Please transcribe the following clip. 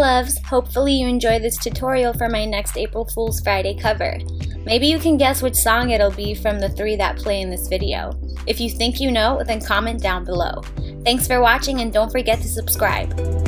Loves, hopefully you enjoy this tutorial for my next April Fool's Friday cover. Maybe you can guess which song it'll be from the three that play in this video. If you think you know, then comment down below. Thanks for watching and don't forget to subscribe.